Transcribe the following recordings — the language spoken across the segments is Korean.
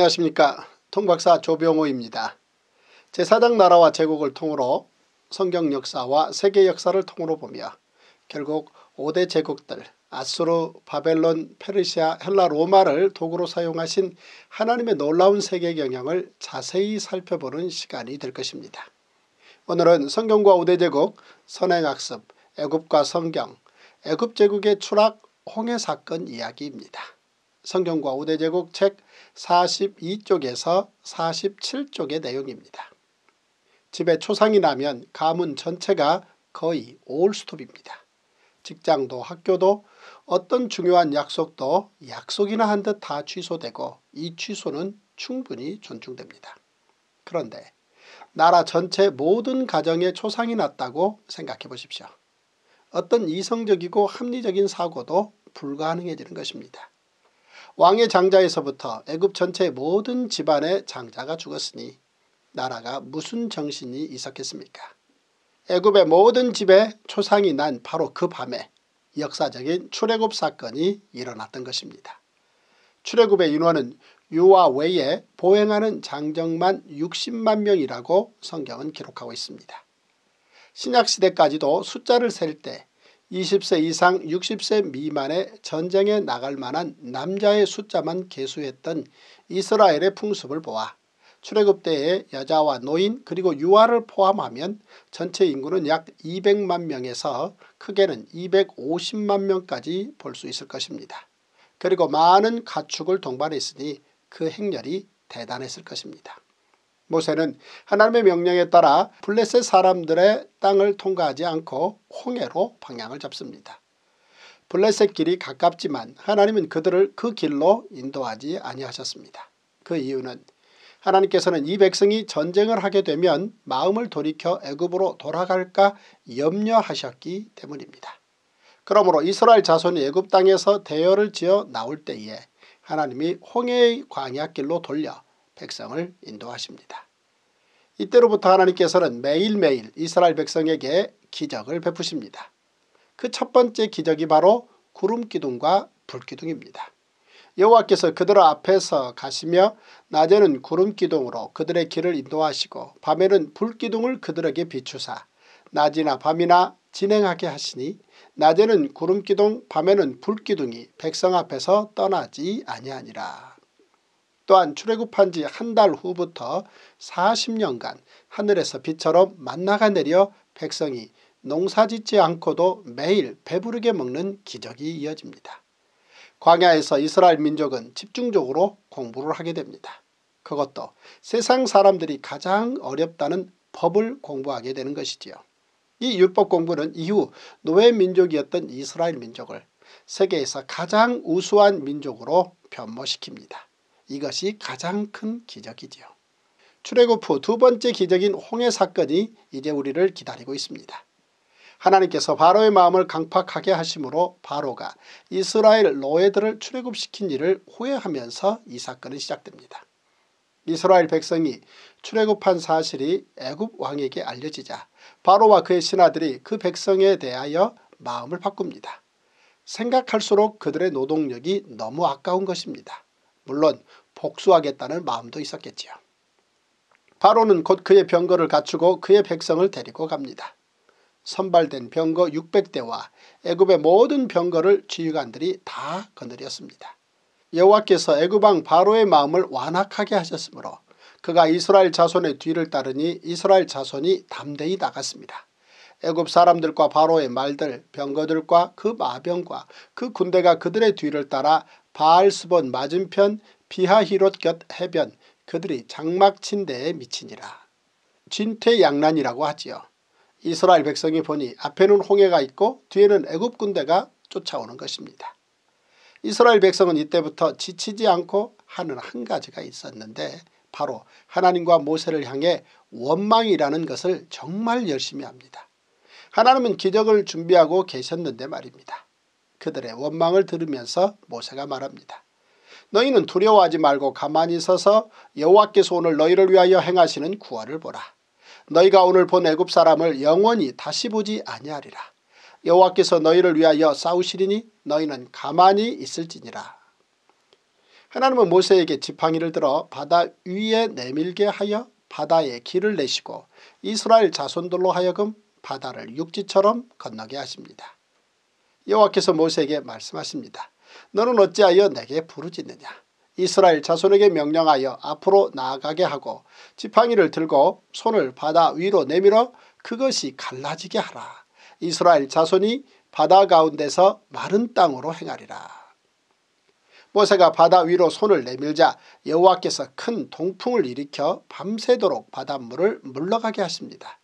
안녕하십니까 통박사 조병호입니다. 제4장 나라와 제국을 통으로 성경 역사와 세계 역사를 통으로 보며 결국 5대 제국들 아수르, 바벨론, 페르시아, 헬라, 로마를 도구로 사용하신 하나님의 놀라운 세계 경영을 자세히 살펴보는 시간이 될 것입니다. 오늘은 성경과 5대 제국, 선행학습, 애굽과 성경, 애굽 제국의 추락, 홍해 사건 이야기입니다. 성경과 5대 제국 책 42쪽에서 47쪽의 내용입니다. 집에 초상이 나면 가문 전체가 거의 올스톱입니다. 직장도 학교도 어떤 중요한 약속도 약속이나 한 듯 다 취소되고 이 취소는 충분히 존중됩니다. 그런데 나라 전체 모든 가정에 초상이 났다고 생각해 보십시오. 어떤 이성적이고 합리적인 사고도 불가능해지는 것입니다. 왕의 장자에서부터 애굽 전체 모든 집안의 장자가 죽었으니 나라가 무슨 정신이 있었겠습니까 애굽의 모든 집에 초상이 난 바로 그 밤에 역사적인 출애굽 사건이 일어났던 것입니다. 출애굽의 인원은 유아 외에 보행하는 장정만 60만 명이라고 성경은 기록하고 있습니다. 신약시대까지도 숫자를 셀 때 20세 이상 60세 미만의 전쟁에 나갈 만한 남자의 숫자만 계수했던 이스라엘의 풍습을 보아 출애굽 때의 여자와 노인 그리고 유아를 포함하면 전체 인구는 약 200만 명에서 크게는 250만 명까지 볼 수 있을 것입니다. 그리고 많은 가축을 동반했으니 그 행렬이 대단했을 것입니다. 모세는 하나님의 명령에 따라 블레셋 사람들의 땅을 통과하지 않고 홍해로 방향을 잡습니다. 블레셋 길이 가깝지만 하나님은 그들을 그 길로 인도하지 아니하셨습니다. 그 이유는 하나님께서는 이 백성이 전쟁을 하게 되면 마음을 돌이켜 애굽으로 돌아갈까 염려하셨기 때문입니다. 그러므로 이스라엘 자손이 애굽 땅에서 대열을 지어 나올 때에 하나님이 홍해의 광야길로 돌려 백성을 인도하십니다. 이때로부터 하나님께서는 매일매일 이스라엘 백성에게 기적을 베푸십니다. 그 첫 번째 기적이 바로 구름기둥과 불기둥입니다. 여호와께서 그들 앞에서 가시며 낮에는 구름기둥으로 그들의 길을 인도하시고 밤에는 불기둥을 그들에게 비추사 낮이나 밤이나 진행하게 하시니 낮에는 구름기둥 밤에는 불기둥이 백성 앞에서 떠나지 아니하니라. 또한 출애굽한 지 한 달 후부터 40년간 하늘에서 비처럼 만나가 내려 백성이 농사짓지 않고도 매일 배부르게 먹는 기적이 이어집니다. 광야에서 이스라엘 민족은 집중적으로 공부를 하게 됩니다. 그것도 세상 사람들이 가장 어렵다는 법을 공부하게 되는 것이지요. 이 율법 공부는 이후 노예 민족이었던 이스라엘 민족을 세계에서 가장 우수한 민족으로 변모시킵니다. 이것이 가장 큰 기적이지요. 출애굽 후 두 번째 기적인 홍해 사건이 이제 우리를 기다리고 있습니다. 하나님께서 바로의 마음을 강팍하게 하심으로 바로가 이스라엘 노예들을 출애굽시킨 일을 후회하면서 이 사건은 시작됩니다. 이스라엘 백성이 출애굽한 사실이 애굽 왕에게 알려지자 바로와 그의 신하들이 그 백성에 대하여 마음을 바꿉니다. 생각할수록 그들의 노동력이 너무 아까운 것입니다. 물론 복수하겠다는 마음도 있었겠지요. 바로는 곧 그의 병거를 갖추고 그의 백성을 데리고 갑니다. 선발된 병거 600대와 애굽의 모든 병거를 지휘관들이 다 거느렸습니다. 여호와께서 애굽왕 바로의 마음을 완악하게 하셨으므로 그가 이스라엘 자손의 뒤를 따르니 이스라엘 자손이 담대히 나갔습니다. 애굽 사람들과 바로의 말들 병거들과 그 마병과 그 군대가 그들의 뒤를 따라 바알스본 맞은편 비하히롯 곁 해변 그들이 장막 침대에 미치니라. 진퇴양난이라고 하지요. 이스라엘 백성이 보니 앞에는 홍해가 있고 뒤에는 애굽 군대가 쫓아오는 것입니다. 이스라엘 백성은 이때부터 지치지 않고 하는 한 가지가 있었는데 바로 하나님과 모세를 향해 원망이라는 것을 정말 열심히 합니다. 하나님은 기적을 준비하고 계셨는데 말입니다. 그들의 원망을 들으면서 모세가 말합니다. 너희는 두려워하지 말고 가만히 서서 여호와께서 오늘 너희를 위하여 행하시는 구원을 보라. 너희가 오늘 본 애굽 사람을 영원히 다시 보지 아니하리라. 여호와께서 너희를 위하여 싸우시리니 너희는 가만히 있을지니라. 하나님은 모세에게 지팡이를 들어 바다 위에 내밀게 하여 바다에 길을 내시고 이스라엘 자손들로 하여금 바다를 육지처럼 건너게 하십니다. 여호와께서 모세에게 말씀하십니다. 너는 어찌하여 내게 부르짖느냐. 이스라엘 자손에게 명령하여 앞으로 나아가게 하고 지팡이를 들고 손을 바다 위로 내밀어 그것이 갈라지게 하라. 이스라엘 자손이 바다 가운데서 마른 땅으로 행하리라. 모세가 바다 위로 손을 내밀자 여호와께서 큰 동풍을 일으켜 밤새도록 바닷물을 물러가게 하십니다.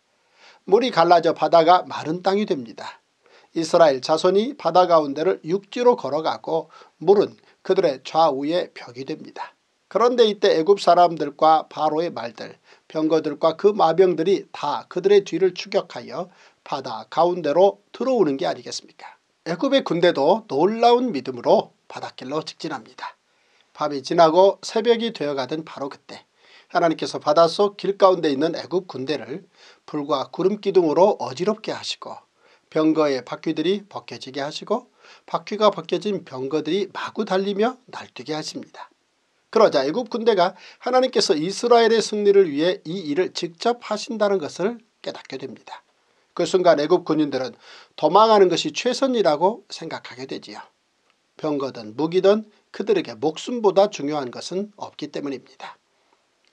물이 갈라져 바다가 마른 땅이 됩니다. 이스라엘 자손이 바다 가운데를 육지로 걸어가고 물은 그들의 좌우에 벽이 됩니다. 그런데 이때 애굽 사람들과 바로의 말들, 병거들과 그 마병들이 다 그들의 뒤를 추격하여 바다 가운데로 들어오는 게 아니겠습니까? 애굽의 군대도 놀라운 믿음으로 바닷길로 직진합니다. 밤이 지나고 새벽이 되어가던 바로 그때 하나님께서 바닷속 길 가운데 있는 애굽 군대를 불과 구름 기둥으로 어지럽게 하시고 병거의 바퀴들이 벗겨지게 하시고 바퀴가 벗겨진 병거들이 마구 달리며 날뛰게 하십니다. 그러자 애굽 군대가 하나님께서 이스라엘의 승리를 위해 이 일을 직접 하신다는 것을 깨닫게 됩니다. 그 순간 애굽 군인들은 도망하는 것이 최선이라고 생각하게 되지요. 병거든 무기든 그들에게 목숨보다 중요한 것은 없기 때문입니다.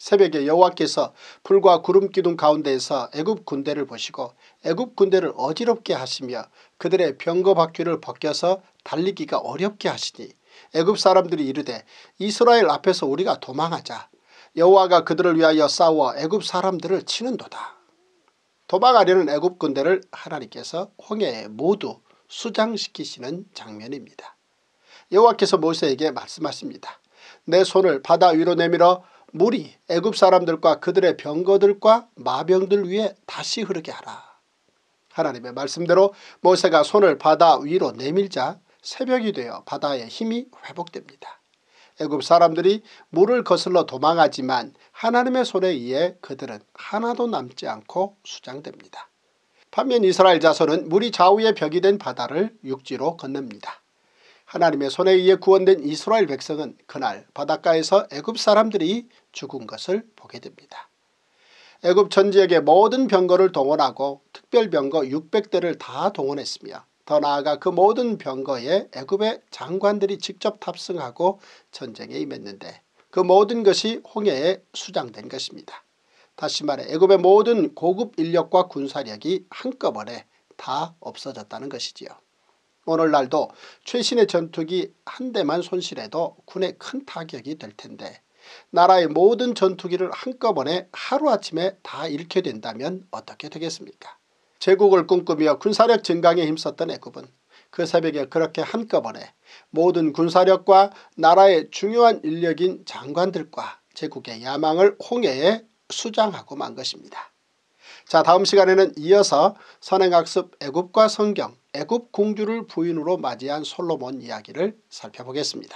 새벽에 여호와께서 불과 구름 기둥 가운데에서 애굽 군대를 보시고 애굽 군대를 어지럽게 하시며 그들의 병거 바퀴를 벗겨서 달리기가 어렵게 하시니 애굽 사람들이 이르되 이스라엘 앞에서 우리가 도망하자 여호와가 그들을 위하여 싸워 애굽 사람들을 치는도다. 도망하려는 애굽 군대를 하나님께서 홍해에 모두 수장시키시는 장면입니다. 여호와께서 모세에게 말씀하십니다. 내 손을 바다 위로 내밀어 물이 애굽 사람들과 그들의 병거들과 마병들 위에 다시 흐르게 하라. 하나님의 말씀대로 모세가 손을 바다 위로 내밀자 새벽이 되어 바다의 힘이 회복됩니다. 애굽 사람들이 물을 거슬러 도망하지만 하나님의 손에 의해 그들은 하나도 남지 않고 수장됩니다. 반면 이스라엘 자손은 물이 좌우의 벽이 된 바다를 육지로 건넵니다. 하나님의 손에 의해 구원된 이스라엘 백성은 그날 바닷가에서 애굽 사람들이 죽은 것을 보게 됩니다. 애굽 전 지역의 모든 병거를 동원하고 특별병거 600대를 다 동원했으며 더 나아가 그 모든 병거에 애굽의 장관들이 직접 탑승하고 전쟁에 임했는데 그 모든 것이 홍해에 수장된 것입니다. 다시 말해 애굽의 모든 고급 인력과 군사력이 한꺼번에 다 없어졌다는 것이지요. 오늘날도 최신의 전투기 한 대만 손실해도 군에 큰 타격이 될 텐데 나라의 모든 전투기를 한꺼번에 하루아침에 다 잃게 된다면 어떻게 되겠습니까 제국을 꿈꾸며 군사력 증강에 힘썼던 애굽은 그 새벽에 그렇게 한꺼번에 모든 군사력과 나라의 중요한 인력인 장관들과 제국의 야망을 홍해에 수장하고 만 것입니다. 자 다음 시간에는 이어서 선행학습 애굽과 성경 애굽 공주를 부인으로 맞이한 솔로몬 이야기를 살펴보겠습니다.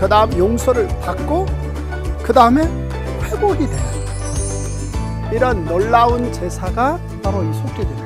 그 다음 용서를 받고 그 다음에 회복이 되는 이런 놀라운 제사가 바로 이 속죄제인데요.